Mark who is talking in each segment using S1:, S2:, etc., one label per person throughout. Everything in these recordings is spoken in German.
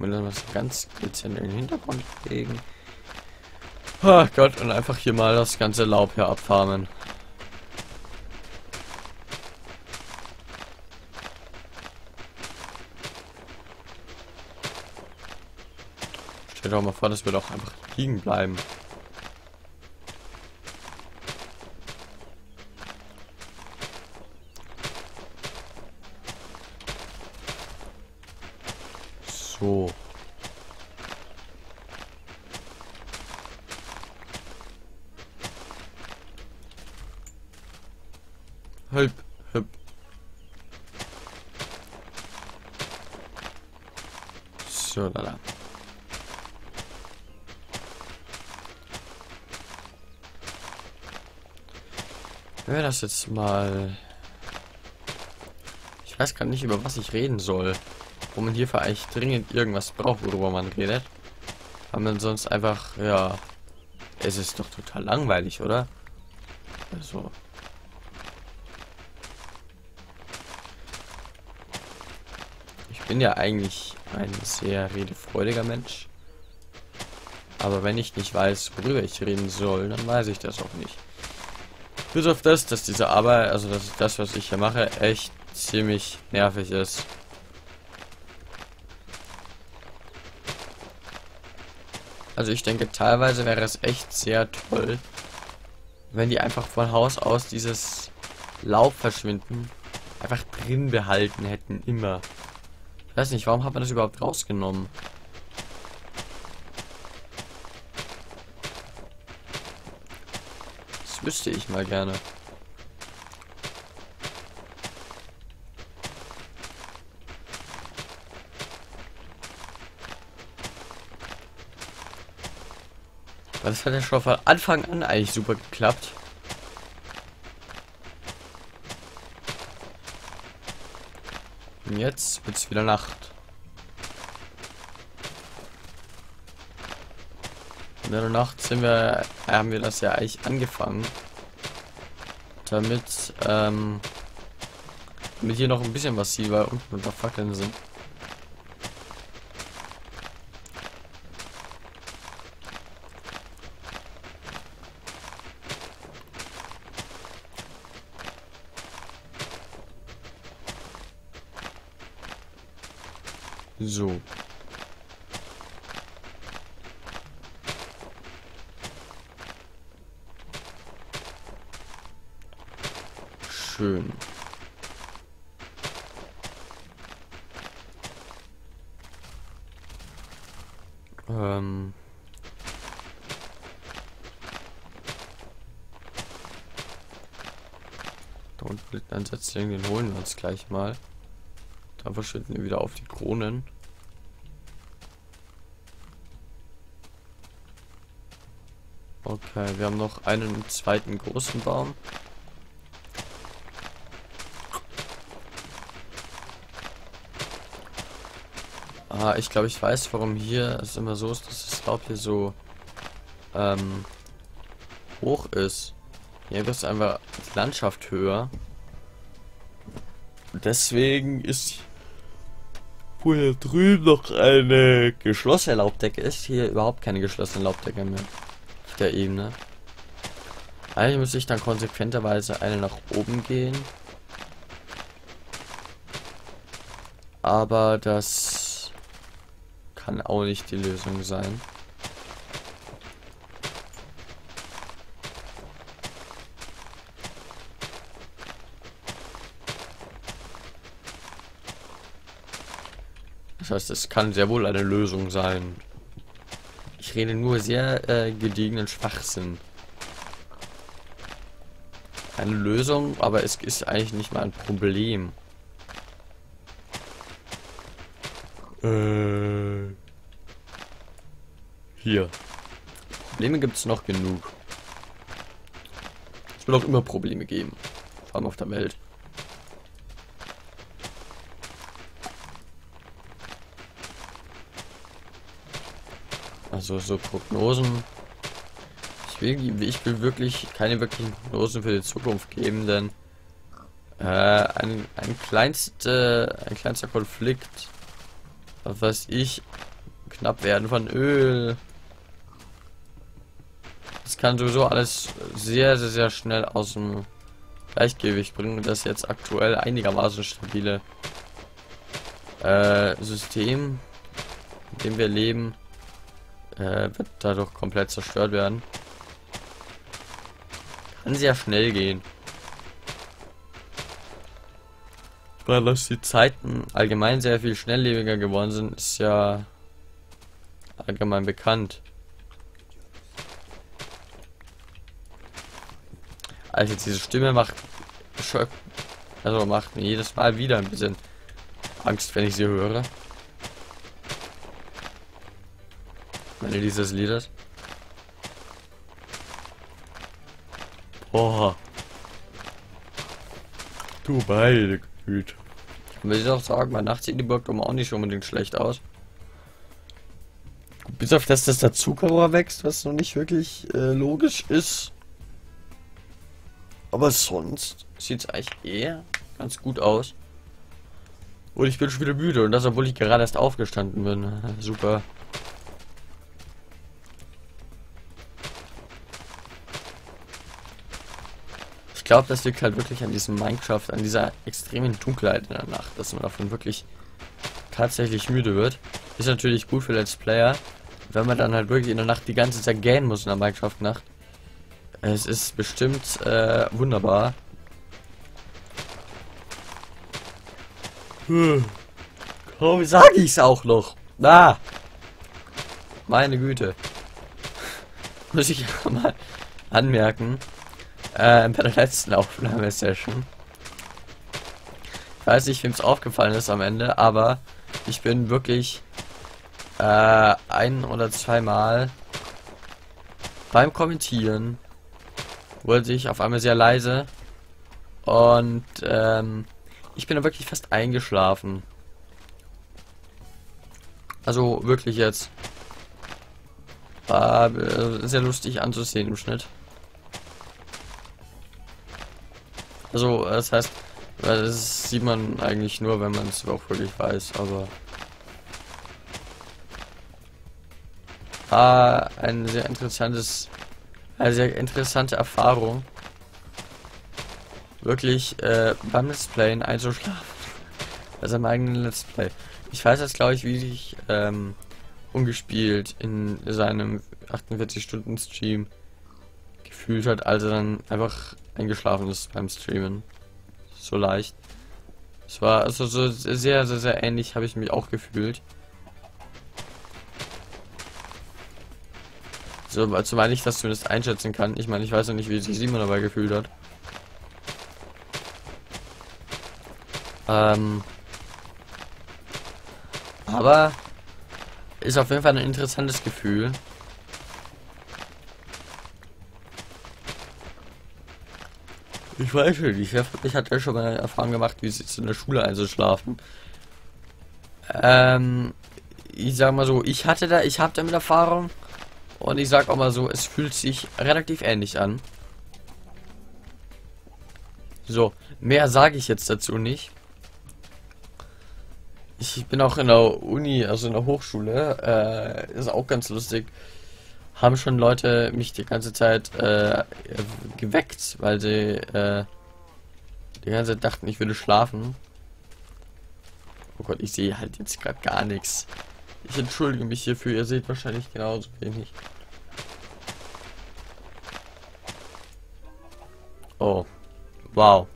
S1: Können wir das ganz dezent in den Hintergrund legen. Oh Gott, und einfach hier mal das ganze Laub hier abfarmen. Stell dir doch mal vor, dass wir doch einfach liegen bleiben. So. Hüp, hüp. So, da. Wenn wir das jetzt mal... Ich weiß gar nicht, über was ich reden soll. Wo man hierfür eigentlich dringend irgendwas braucht, worüber man redet. Weil man sonst einfach, ja... Es ist doch total langweilig, oder? Also... Ich bin ja eigentlich ein sehr redefreudiger Mensch. Aber wenn ich nicht weiß, worüber ich reden soll, dann weiß ich das auch nicht. Bis auf das, dass diese Arbeit, also dass das, was ich hier mache, echt ziemlich nervig ist. Also ich denke, teilweise wäre es echt sehr toll, wenn die einfach von Haus aus dieses Laub verschwinden einfach drin behalten hätten, immer. Ich weiß nicht, warum hat man das überhaupt rausgenommen? Das wüsste ich mal gerne. Das hat ja schon von Anfang an eigentlich super geklappt. Und jetzt wird es wieder Nacht. In der Nacht sind wir, haben wir das ja eigentlich angefangen. Damit, ähm, damit hier noch ein bisschen was weil unten unter Fackeln sind. So. Schön. Ähm. Da unten liegt ein Setzling, den holen wir uns gleich mal. Dann verschwinden wir wieder auf die Kronen. Okay, wir haben noch einen zweiten großen Baum. Ah, ich glaube, ich weiß, warum hier es immer so ist, dass das Laub hier so ähm, hoch ist. Hier ist einfach die Landschaft höher. Deswegen ist wo hier drüben noch eine geschlossene Laubdecke ist, hier überhaupt keine geschlossene Laubdecke mehr auf der Ebene. Eigentlich muss ich dann konsequenterweise eine nach oben gehen. Aber das kann auch nicht die Lösung sein. Das heißt, es kann sehr wohl eine Lösung sein. Ich rede nur sehr äh, gediegenen Schwachsinn. Eine Lösung, aber es ist eigentlich nicht mal ein Problem. Äh. Hier. Probleme gibt es noch genug. Es wird auch immer Probleme geben. Vor allem auf der Welt. Also so Prognosen. Ich will, ich will wirklich keine wirklichen Prognosen für die Zukunft geben, denn äh, ein, ein kleinste, ein kleinster Konflikt, was weiß ich, knapp werden von Öl. Das kann sowieso alles sehr, sehr, sehr schnell aus dem Gleichgewicht bringen. Das jetzt aktuell einigermaßen stabile äh, System, in dem wir leben, äh, wird dadurch komplett zerstört werden. Kann sehr schnell gehen. Weil dass die Zeiten allgemein sehr viel schnelllebiger geworden sind, ist ja allgemein bekannt. Also diese Stimme macht also macht mir jedes Mal wieder ein bisschen Angst, wenn ich sie höre. Wenn ihr dieses Lied ist. Boah. Du beide Güte. Will ich auch sagen, bei Nacht sieht die Burgdom auch nicht unbedingt schlecht aus. Bis auf das, dass der Zuckerrohr wächst, was noch nicht wirklich äh, logisch ist. Aber sonst sieht es eigentlich eher ganz gut aus. Und ich bin schon wieder müde und das, obwohl ich gerade erst aufgestanden bin. Super. Glaube, das liegt halt wirklich an diesem Minecraft, an dieser extremen Dunkelheit in der Nacht, dass man davon wirklich tatsächlich müde wird. Ist natürlich gut für Let's Player, wenn man dann halt wirklich in der Nacht die ganze Zeit gähnen muss in der Minecraft-Nacht. Es ist bestimmt äh, wunderbar. Hm. Wie sage ich es auch noch? Na! Ah. Meine Güte. Muss ich mal anmerken. Äh, bei der letzten Aufnahmesession. Ich weiß nicht, wem es aufgefallen ist am Ende, aber ich bin wirklich äh, ein oder zweimal beim Kommentieren wurde ich auf einmal sehr leise und ähm, ich bin da wirklich fast eingeschlafen. Also wirklich jetzt. War äh, sehr lustig anzusehen im Schnitt. Also, das heißt, das sieht man eigentlich nur, wenn man es auch wirklich weiß, aber war ein sehr interessantes, eine sehr interessante Erfahrung wirklich äh, beim Let's Playen einzuschlafen. Also im eigenen Let's Play. Ich weiß jetzt, glaube ich, wie sich ähm, ungespielt in seinem 48-Stunden-Stream gefühlt hat, als er dann einfach eingeschlafen ist beim Streamen. So leicht. Es war also so sehr, sehr, sehr ähnlich habe ich mich auch gefühlt. So, soweit ich das zumindest einschätzen kann. Ich meine, ich weiß noch nicht, wie sich Simon dabei gefühlt hat. Ähm, aber ist auf jeden Fall ein interessantes Gefühl. Ich weiß nicht, ich, hatte ja schon mal Erfahrung gemacht, wie es ist in der Schule einzuschlafen. Ähm, ich sag mal so, ich hatte da, ich habe damit Erfahrung und ich sag auch mal so, es fühlt sich relativ ähnlich an. So, mehr sage ich jetzt dazu nicht. Ich bin auch in der Uni, also in der Hochschule, äh, ist auch ganz lustig. Haben schon Leute mich die ganze Zeit äh, geweckt, weil sie äh, die ganze Zeit dachten, ich würde schlafen. Oh Gott, ich sehe halt jetzt gerade gar nichts. Ich entschuldige mich hierfür, ihr seht wahrscheinlich genauso wenig. Oh. Wow.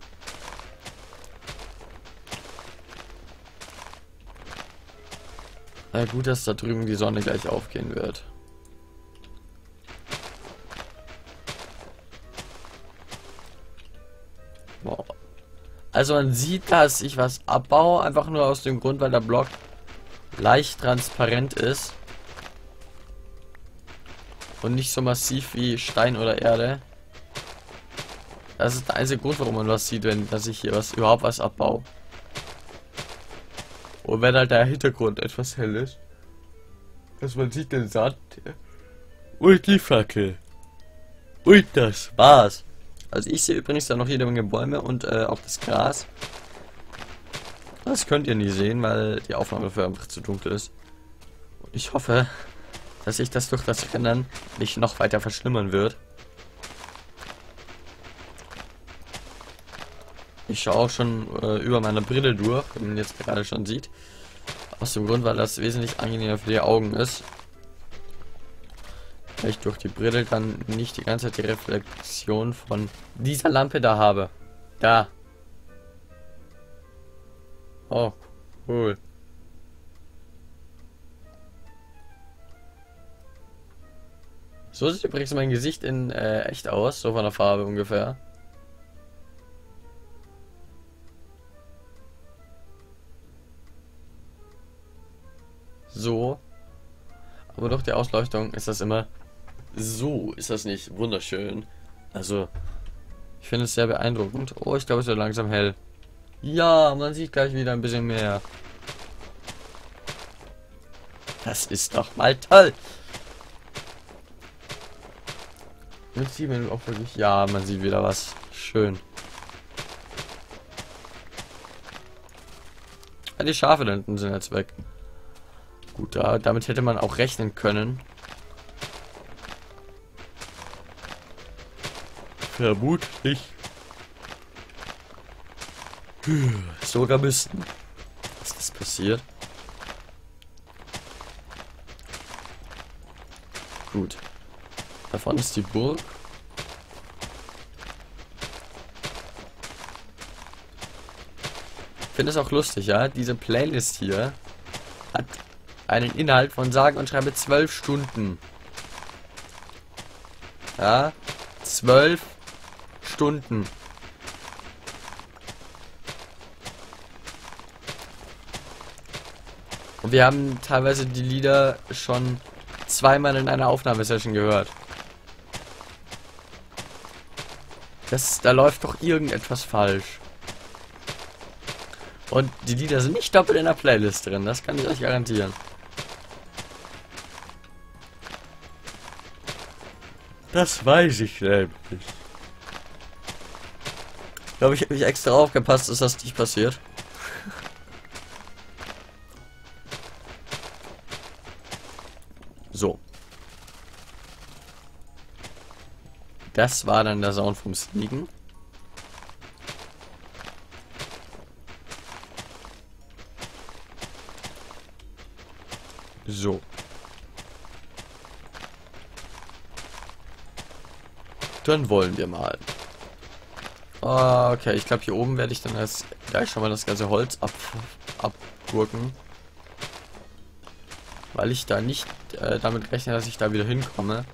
S1: Na gut, dass da drüben die Sonne gleich aufgehen wird. Also man sieht, dass ich was abbaue, einfach nur aus dem Grund, weil der Block leicht transparent ist. Und nicht so massiv wie Stein oder Erde. Das ist der einzige Grund, warum man was sieht, wenn dass ich hier was überhaupt was abbaue. Und wenn halt der Hintergrund etwas hell ist, dass man sieht den Sand und die Fackel. Und das war's. Also ich sehe übrigens da noch jede Menge Bäume und äh, auch das Gras. Das könnt ihr nie sehen, weil die Aufnahme für einfach zu dunkel ist. Ich hoffe, dass sich das durch das Rennen nicht noch weiter verschlimmern wird. Ich schaue auch schon äh, über meine Brille durch, wie man jetzt gerade schon sieht. Aus dem Grund, weil das wesentlich angenehmer für die Augen ist. Ich durch die Brille dann nicht die ganze Zeit die Reflexion von dieser Lampe da habe. Da. Oh, cool. So sieht übrigens mein Gesicht in äh, echt aus, so von der Farbe ungefähr. So. Aber durch die Ausleuchtung ist das immer so. Ist das nicht wunderschön? Also, ich finde es sehr beeindruckend. Oh, ich glaube, es wird langsam hell. Ja, man sieht gleich wieder ein bisschen mehr. Das ist doch mal toll. Jetzt sieht man auch wirklich... Ja, man sieht wieder was. Schön. Die Schafe da hinten sind jetzt weg. Gut, da, damit hätte man auch rechnen können. Vermutlich. Sogar müssten. Was ist passiert? Gut. Davon ist die Burg. Ich finde es auch lustig, ja. Diese Playlist hier hat einen Inhalt von sagen und schreibe zwölf Stunden. Ja, zwölf Stunden. Und wir haben teilweise die Lieder schon zweimal in einer Aufnahmesession gehört. Das, da läuft doch irgendetwas falsch. Und die Lieder sind nicht doppelt in der Playlist drin, das kann ich euch garantieren. Das weiß ich nämlich. Ich glaube, ich habe mich extra aufgepasst, dass das nicht passiert. so. Das war dann der Sound vom Sneaken. So. Dann wollen wir mal. Ah, okay, ich glaube hier oben werde ich dann erst gleich schon mal das ganze Holz ab abgurken. Weil ich da nicht äh, damit rechne, dass ich da wieder hinkomme.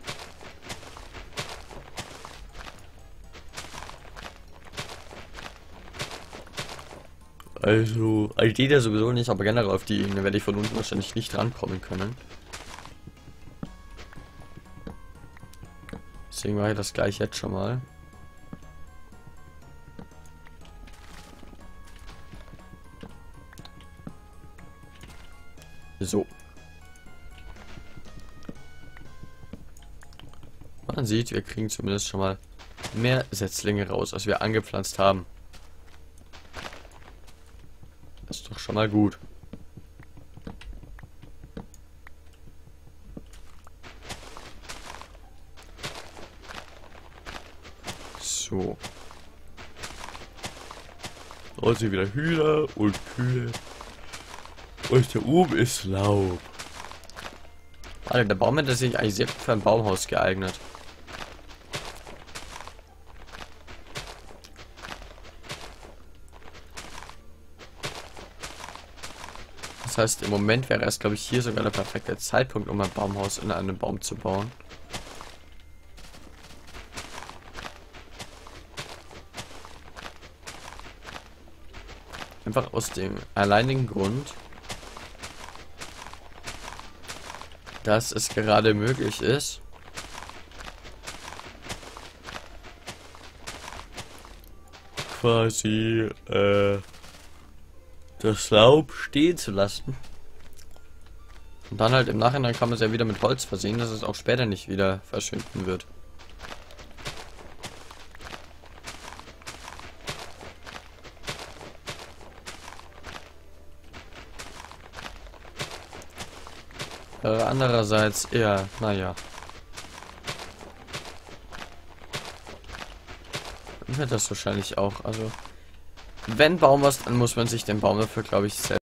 S1: Also, gehe da sowieso nicht, aber generell auf die Ebene werde ich von unten wahrscheinlich nicht rankommen können. Deswegen mache ich das gleich jetzt schon mal. So. Man sieht, wir kriegen zumindest schon mal mehr Setzlinge raus, als wir angepflanzt haben. Das ist doch schon mal gut. So. Sind wieder Hühner und Kühe. Und der oben ist Laub. Alter, der Baum hätte sich eigentlich sehr gut für ein Baumhaus geeignet. Das heißt, im Moment wäre es, glaube ich, hier sogar der perfekte Zeitpunkt, um ein Baumhaus in einem Baum zu bauen. Einfach aus dem alleinigen Grund, dass es gerade möglich ist, quasi äh, das Laub stehen zu lassen. Und dann halt im Nachhinein kann man es ja wieder mit Holz versehen, dass es auch später nicht wieder verschwinden wird. Andererseits eher, naja. Wird das wahrscheinlich auch, also. Wenn Baum was, dann muss man sich den Baum dafür, glaube ich, selbst